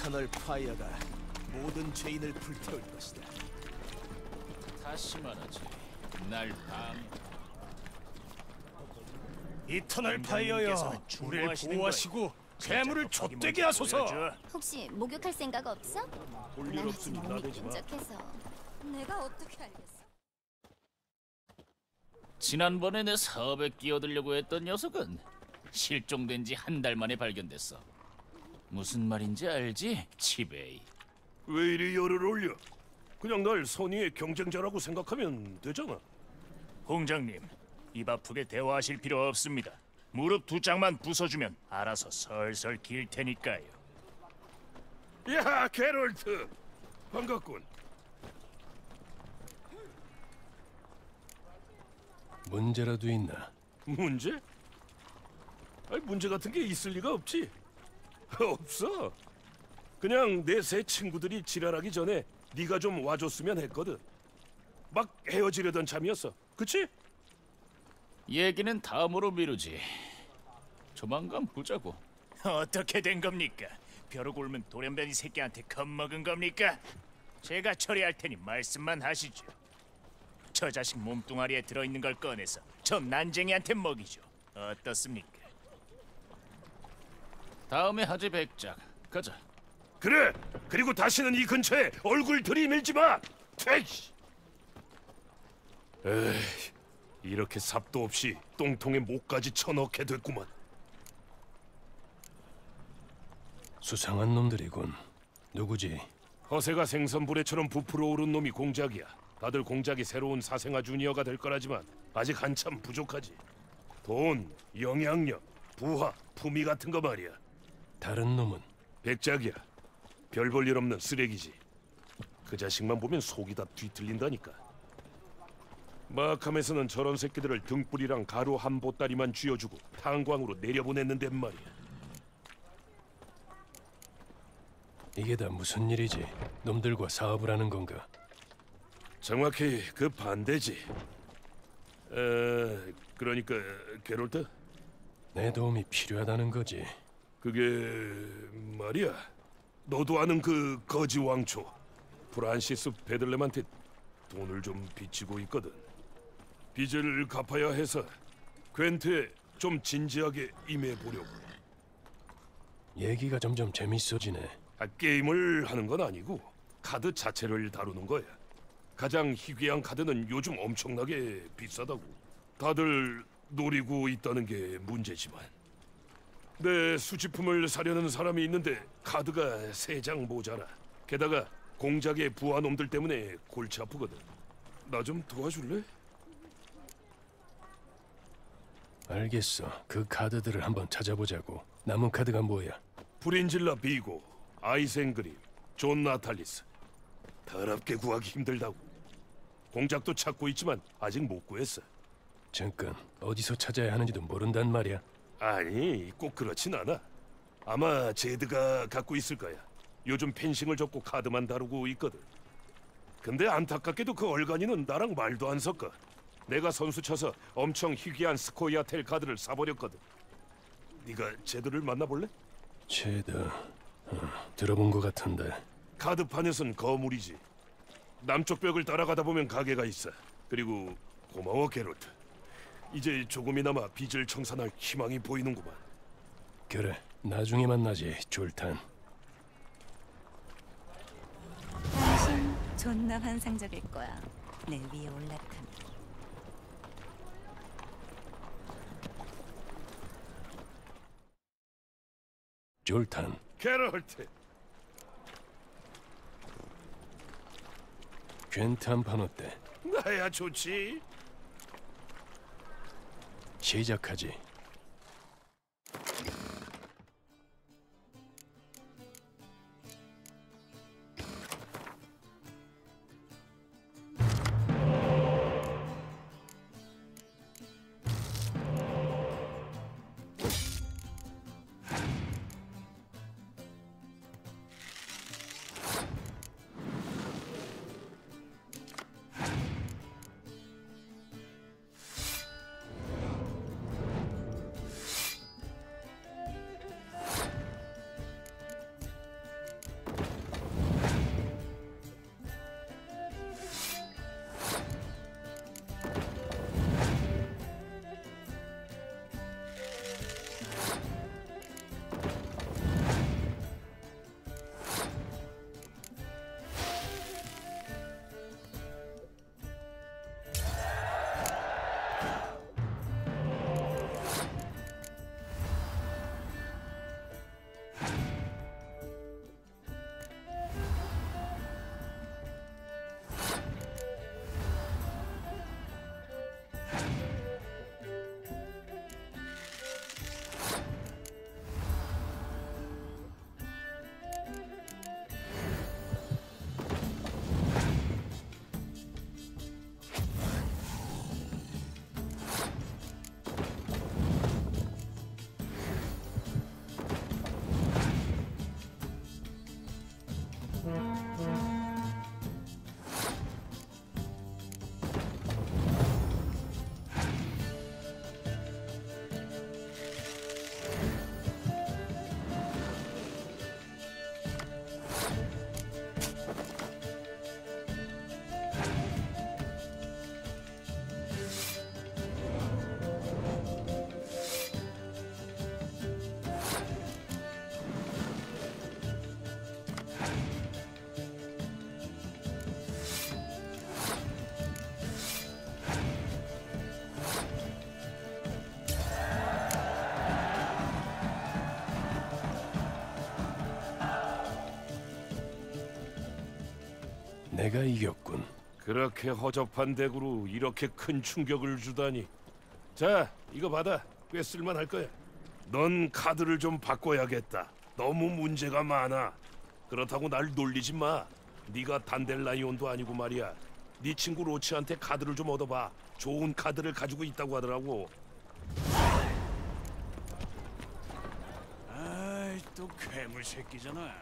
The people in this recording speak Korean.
이터널 파이어가 모든 죄인을 불태울 것이다. 다시 말하지. 날 방. 이터널 파이어여, 우리를 보호하시고 괴물을 좆되게 하소서. 혹시 목욕할 생각 없어? 볼일 몸이 나대지 마. 내가 어떻게 알겠어? 지난번에 내 사업에 끼어들려고 했던 녀석은 실종된 지 한 달 만에 발견됐어. 무슨 말인지 알지? 치베이. 왜 이리 열을 올려? 그냥 날 선의의 경쟁자라고 생각하면 되잖아. 공장님, 입 아프게 대화하실 필요 없습니다. 무릎 두 짝만 부숴주면 알아서 설설 길 테니까요. 야, 게롤트. 반갑군. 문제라도 있나? 문제? 아니, 문제 같은 게 있을 리가 없지. 없어. 그냥 내 새 친구들이 지랄하기 전에 네가 좀 와줬으면 했거든. 막 헤어지려던 참이었어. 그치? 얘기는 다음으로 미루지. 조만간 보자고. 어떻게 된 겁니까? 벼룩 옮은 돌연변이 새끼한테 겁먹은 겁니까? 제가 처리할 테니 말씀만 하시죠. 저 자식 몸뚱아리에 들어있는 걸 꺼내서 저 난쟁이한테 먹이죠. 어떻습니까? 다음에 하지 백작. 가자. 그래. 그리고 다시는 이 근처에 얼굴 들이밀지 마. 퇴이씨. 에이, 이렇게 삽도 없이 똥통에 목까지 쳐넣게 됐구만. 수상한 놈들이군. 누구지? 허세가 생선부레처럼 부풀어 오른 놈이 공작이야. 다들 공작이 새로운 사생아 주니어가 될 거라지만 아직 한참 부족하지. 돈, 영향력, 부하, 품위 같은 거 말이야. 다른 놈은 백작이야. 별 볼 일 없는 쓰레기지. 그 자식만 보면 속이 다 뒤틀린다니까. 마캄에서는 저런 새끼들을 등불이랑 가루 한 보따리만 쥐어주고 탄광으로 내려보냈는데 말이야. 이게 다 무슨 일이지? 놈들과 사업을 하는 건가? 정확히 그 반대지. 에, 그러니까 게롤트? 내 도움이 필요하다는 거지. 그게 말이야. 너도 아는 그 거지 왕초 프란시스 베들렘한테 돈을 좀 빚지고 있거든. 빚을 갚아야 해서 괜트에 좀 진지하게 임해 보려고. 얘기가 점점 재밌어지네. 아, 게임을 하는 건 아니고 카드 자체를 다루는 거야. 가장 희귀한 카드는 요즘 엄청나게 비싸다고. 다들 노리고 있다는 게 문제지만. 내 수집품을 사려는 사람이 있는데 카드가 세 장 모자라. 게다가 공작의 부하 놈들 때문에 골치 아프거든. 나 좀 도와줄래? 알겠어. 그 카드들을 한번 찾아보자고. 남은 카드가 뭐야? 브린질라 비고, 아이센그림, 존 나탈리스. 더럽게 구하기 힘들다고. 공작도 찾고 있지만 아직 못 구했어. 잠깐 어디서 찾아야 하는지도 모른단 말이야. 아니, 꼭 그렇진 않아. 아마 제드가 갖고 있을 거야. 요즘 펜싱을 접고 카드만 다루고 있거든. 근데 안타깝게도 그 얼간이는 나랑 말도 안 섞어. 내가 선수 쳐서 엄청 희귀한 스코이아 텔 카드를 사버렸거든. 네가 제드를 만나볼래? 제드 어, 들어본 것 같은데. 카드판에선 거물이지. 남쪽 벽을 따라가다 보면 가게가 있어. 그리고 고마워 게롤트. 이제 조금이나마 빚을 청산할 희망이 보이는구만. 그래 나중에 만나지 졸탄. 당신 존나 환상적일 거야. 내 위에 올라타면. 졸탄 게롤트. 괜트 한판 어때? 나야 좋지. 시작하지. Mm-hmm. 내가 이겼군. 그렇게 허접한 deck으로 이렇게 큰 충격을 주다니. 자, 이거 받아. 꽤 쓸만할 거야. 넌 카드를 좀 바꿔야겠다. 너무 문제가 많아. 그렇다고 날 놀리지 마. 네가 단델라이온도 아니고 말이야. 네 친구 로치한테 카드를 좀 얻어봐. 좋은 카드를 가지고 있다고 하더라고. 아이 또 괴물 새끼잖아.